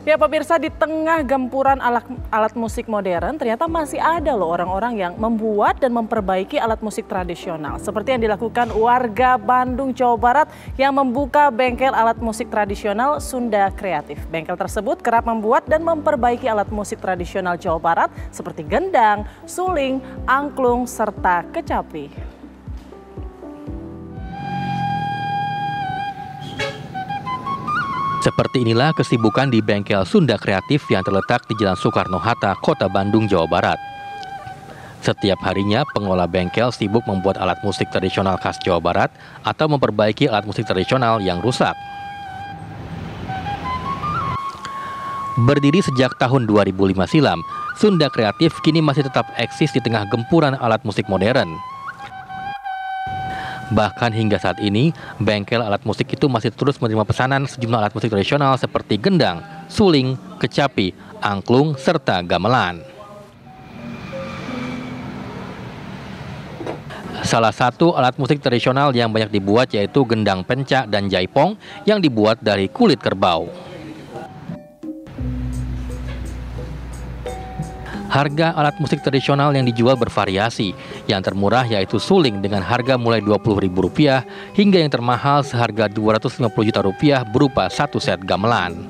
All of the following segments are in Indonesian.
Ya pemirsa di tengah gempuran alat, alat musik modern ternyata masih ada loh orang-orang yang membuat dan memperbaiki alat musik tradisional. Seperti yang dilakukan warga Bandung, Jawa Barat yang membuka bengkel alat musik tradisional Sunda Kreatif. Bengkel tersebut kerap membuat dan memperbaiki alat musik tradisional Jawa Barat seperti gendang, suling, angklung, serta kecapi. Seperti inilah kesibukan di bengkel Sunda Kreatif yang terletak di Jalan Soekarno-Hatta, Kota Bandung, Jawa Barat. Setiap harinya, pengelola bengkel sibuk membuat alat musik tradisional khas Jawa Barat atau memperbaiki alat musik tradisional yang rusak. Berdiri sejak tahun 2005 silam, Sunda Kreatif kini masih tetap eksis di tengah gempuran alat musik modern. Bahkan hingga saat ini, bengkel alat musik itu masih terus menerima pesanan sejumlah alat musik tradisional seperti gendang, suling, kecapi, angklung, serta gamelan. Salah satu alat musik tradisional yang banyak dibuat yaitu gendang pencak dan jaipong yang dibuat dari kulit kerbau. Harga alat musik tradisional yang dijual bervariasi. Yang termurah yaitu suling dengan harga mulai Rp20.000 hingga yang termahal seharga Rp250 juta rupiah berupa satu set gamelan.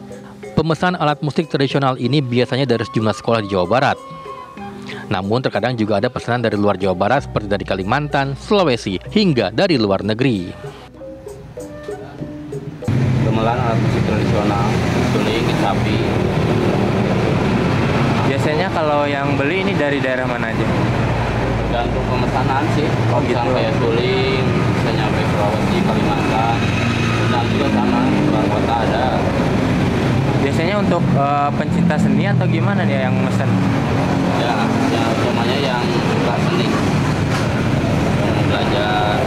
Pemesan alat musik tradisional ini biasanya dari sejumlah sekolah di Jawa Barat. Namun terkadang juga ada pesanan dari luar Jawa Barat seperti dari Kalimantan, Sulawesi, hingga dari luar negeri. Gamelan alat musik tradisional, suling, kecapi, Biasanya kalau yang beli ini dari daerah mana aja? Tergantung pemesanan sih. Kalau gitu. sampai suling, bisa nyampe Sulawesi, Kalimantan, dan juga sama luar kota ada. Biasanya untuk uh, pencinta seni atau gimana nih yang mesen? Ya, ya utamanya yang suka seni, yang belajar.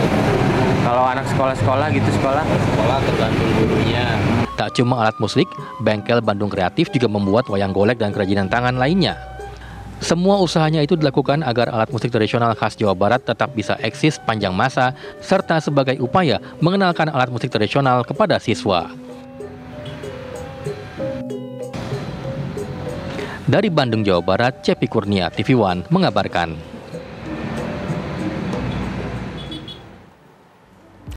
Kalau anak sekolah-sekolah gitu sekolah? Sekolah tergantung gurunya. Tak cuma alat musik, bengkel Bandung Kreatif juga membuat wayang golek dan kerajinan tangan lainnya. Semua usahanya itu dilakukan agar alat musik tradisional khas Jawa Barat tetap bisa eksis panjang masa, serta sebagai upaya mengenalkan alat musik tradisional kepada siswa. Dari Bandung, Jawa Barat, Cepi Kurnia, TV One mengabarkan.